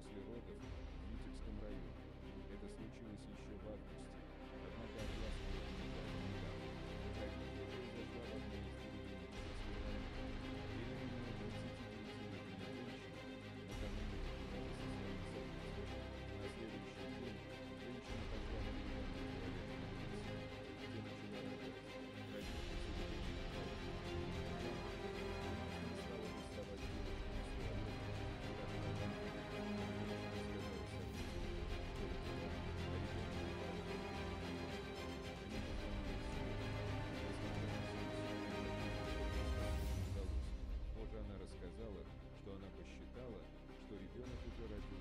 после родов в Витебском районе. Gracias.